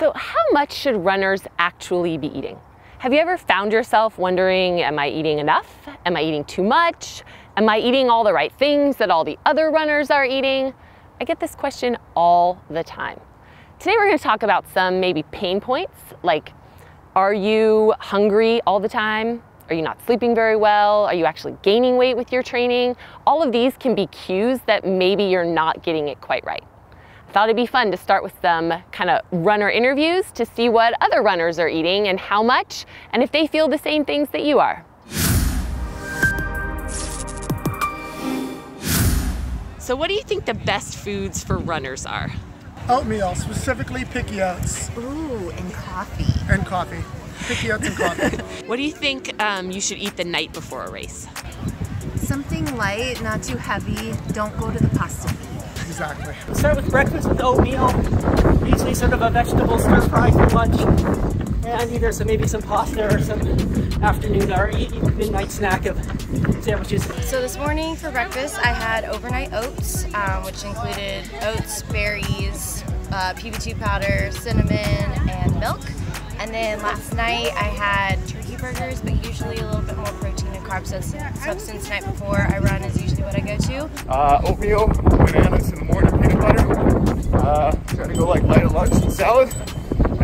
So how much should runners actually be eating? Have you ever found yourself wondering, am I eating enough? Am I eating too much? Am I eating all the right things that all the other runners are eating? I get this question all the time. Today we're gonna to talk about some maybe pain points, like are you hungry all the time? Are you not sleeping very well? Are you actually gaining weight with your training? All of these can be cues that maybe you're not getting it quite right. Thought it'd be fun to start with some kind of runner interviews to see what other runners are eating and how much, and if they feel the same things that you are. So what do you think the best foods for runners are? Oatmeal, specifically picky oats. Ooh, and coffee. And coffee. Picky oats and coffee. what do you think um, you should eat the night before a race? Something light, not too heavy. Don't go to the pasta Exactly. Start with breakfast with oatmeal, usually sort of a vegetable stir fry for lunch, and either some maybe some pasta or some afternoon or midnight snack of sandwiches. So this morning for breakfast I had overnight oats, um, which included oats, berries, uh, PB2 powder, cinnamon, and milk. And then last night I had turkey burgers, but usually a little bit more protein and carb substance night before I run is usually what I go to. Uh, oatmeal, bananas in the morning, peanut butter. Uh, try to go like light at lunch and salad.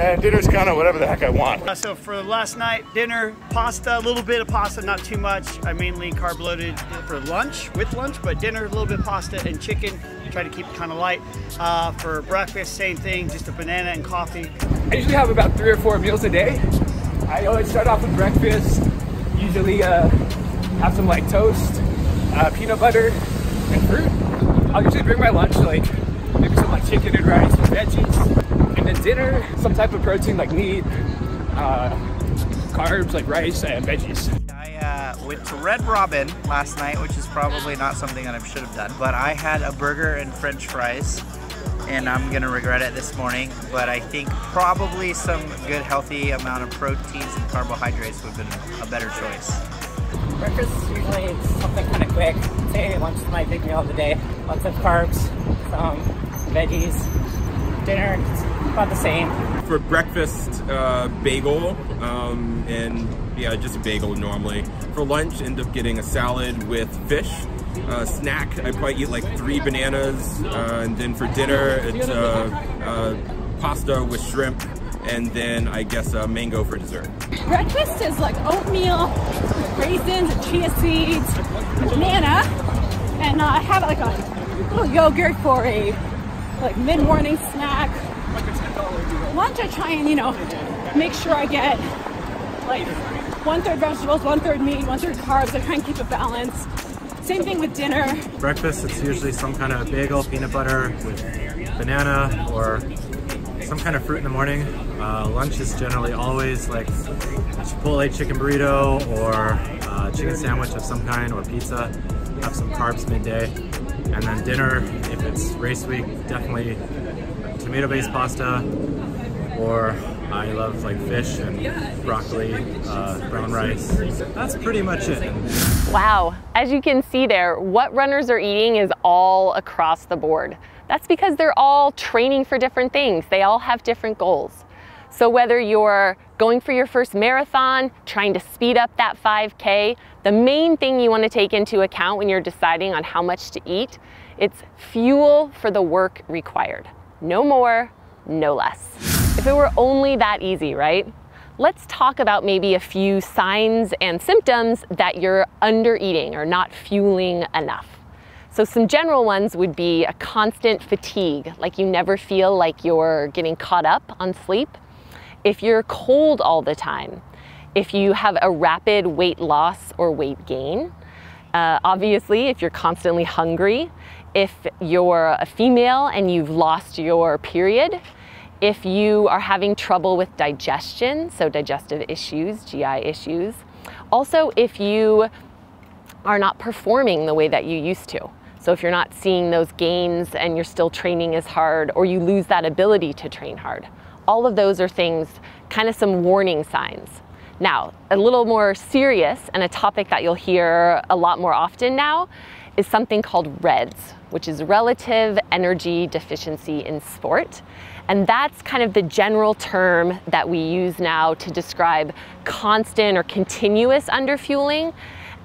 And dinner's kind of whatever the heck I want. Uh, so for last night, dinner, pasta, a little bit of pasta, not too much. I mainly carb loaded for lunch, with lunch, but dinner, a little bit of pasta and chicken. Try to keep it kind of light. Uh, for breakfast, same thing, just a banana and coffee. I usually have about three or four meals a day. I always start off with breakfast, usually uh, have some like toast, uh, peanut butter, and fruit. I'll usually bring my lunch like maybe some like chicken and rice and veggies and then dinner, some type of protein like meat, uh, carbs like rice and veggies. I uh, went to Red Robin last night, which is probably not something that I should have done, but I had a burger and french fries and I'm gonna regret it this morning, but I think probably some good healthy amount of proteins and carbohydrates would have been a better choice. Breakfast is usually something kind of quick. Say lunch is my big meal of the day. Lots of carbs, some veggies. Dinner, it's about the same. For breakfast, uh, bagel, um, and yeah, just a bagel normally. For lunch, end up getting a salad with fish. Uh, snack, I probably eat like three bananas, uh, and then for dinner, it's uh, uh, pasta with shrimp, and then I guess a mango for dessert. Breakfast is like oatmeal, raisins, and chia seeds, banana, and I uh, have like a little yogurt for a like mid-morning snack lunch I try and, you know, make sure I get like one third vegetables, one third meat, one third carbs. I try and keep it balanced. Same thing with dinner. Breakfast, it's usually some kind of bagel, peanut butter with banana or some kind of fruit in the morning. Uh, lunch is generally always like Chipotle chicken burrito or uh, chicken sandwich of some kind or pizza. Have some carbs midday. And then dinner, if it's race week, definitely tomato-based pasta, or I love like fish and broccoli, uh, brown rice. That's pretty much it. Wow, as you can see there, what runners are eating is all across the board. That's because they're all training for different things. They all have different goals. So whether you're going for your first marathon, trying to speed up that 5K, the main thing you want to take into account when you're deciding on how much to eat, it's fuel for the work required. No more, no less. If it were only that easy, right? Let's talk about maybe a few signs and symptoms that you're under eating or not fueling enough. So some general ones would be a constant fatigue, like you never feel like you're getting caught up on sleep. If you're cold all the time, if you have a rapid weight loss or weight gain, uh, obviously if you're constantly hungry, if you're a female and you've lost your period, if you are having trouble with digestion, so digestive issues, GI issues. Also, if you are not performing the way that you used to. So if you're not seeing those gains and you're still training as hard or you lose that ability to train hard. All of those are things, kind of some warning signs. Now, a little more serious and a topic that you'll hear a lot more often now is something called REDS, which is relative energy deficiency in sport. And that's kind of the general term that we use now to describe constant or continuous underfueling.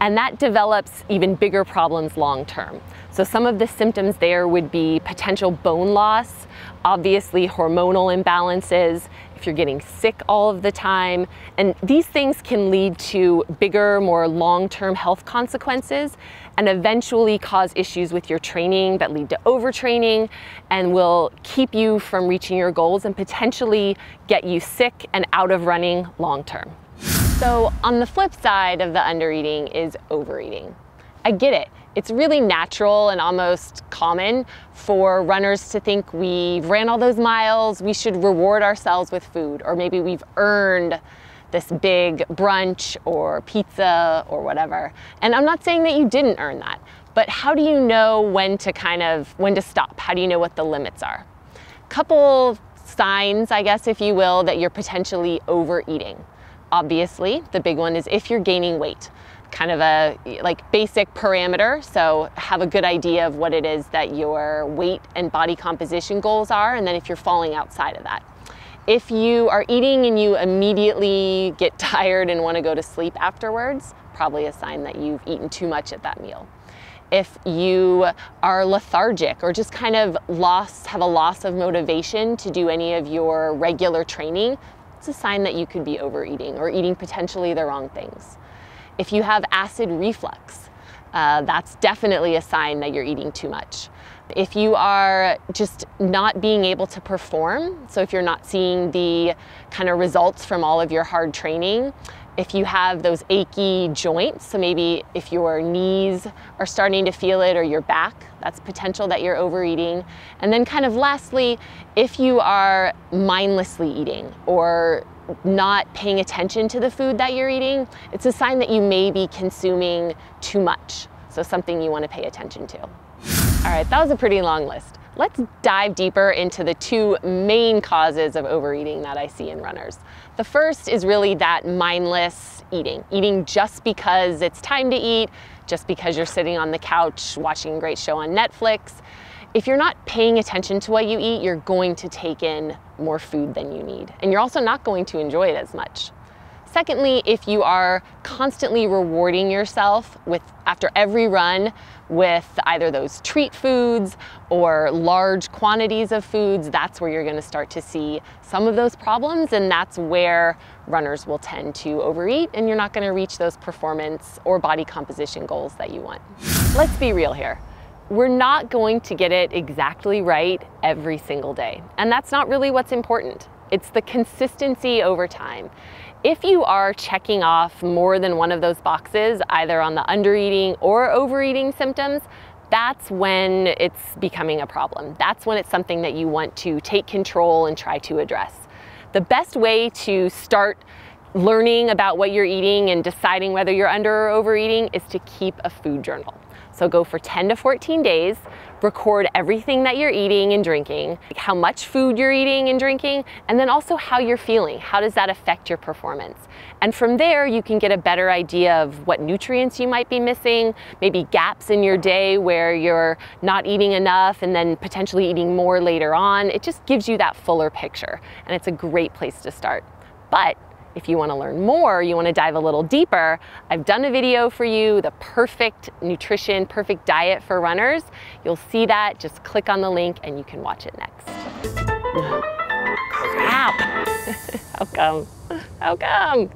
And that develops even bigger problems long term. So some of the symptoms there would be potential bone loss, obviously hormonal imbalances, if you're getting sick all of the time. And these things can lead to bigger, more long-term health consequences and eventually cause issues with your training that lead to overtraining and will keep you from reaching your goals and potentially get you sick and out of running long term. So on the flip side of the undereating is overeating. I get it. It's really natural and almost common for runners to think we've ran all those miles, we should reward ourselves with food, or maybe we've earned this big brunch or pizza or whatever. And I'm not saying that you didn't earn that, but how do you know when to kind of, when to stop? How do you know what the limits are? Couple signs, I guess, if you will, that you're potentially overeating. Obviously, the big one is if you're gaining weight kind of a like basic parameter. So have a good idea of what it is that your weight and body composition goals are, and then if you're falling outside of that. If you are eating and you immediately get tired and want to go to sleep afterwards, probably a sign that you've eaten too much at that meal. If you are lethargic or just kind of lost, have a loss of motivation to do any of your regular training, it's a sign that you could be overeating or eating potentially the wrong things. If you have acid reflux, uh, that's definitely a sign that you're eating too much. If you are just not being able to perform, so if you're not seeing the kind of results from all of your hard training, if you have those achy joints, so maybe if your knees are starting to feel it or your back, that's potential that you're overeating. And then kind of lastly, if you are mindlessly eating or not paying attention to the food that you're eating, it's a sign that you may be consuming too much. So something you want to pay attention to. All right, that was a pretty long list. Let's dive deeper into the two main causes of overeating that I see in runners. The first is really that mindless eating, eating just because it's time to eat, just because you're sitting on the couch watching a great show on Netflix. If you're not paying attention to what you eat, you're going to take in more food than you need. And you're also not going to enjoy it as much. Secondly, if you are constantly rewarding yourself with after every run with either those treat foods or large quantities of foods, that's where you're going to start to see some of those problems and that's where runners will tend to overeat and you're not going to reach those performance or body composition goals that you want. Let's be real here we're not going to get it exactly right every single day. And that's not really what's important. It's the consistency over time. If you are checking off more than one of those boxes, either on the undereating or overeating symptoms, that's when it's becoming a problem. That's when it's something that you want to take control and try to address. The best way to start learning about what you're eating and deciding whether you're under or overeating is to keep a food journal. So go for 10 to 14 days, record everything that you're eating and drinking, how much food you're eating and drinking, and then also how you're feeling. How does that affect your performance? And from there, you can get a better idea of what nutrients you might be missing, maybe gaps in your day where you're not eating enough and then potentially eating more later on. It just gives you that fuller picture, and it's a great place to start. But if you wanna learn more, you wanna dive a little deeper, I've done a video for you, the perfect nutrition, perfect diet for runners. You'll see that, just click on the link and you can watch it next. Crap! How come? How come?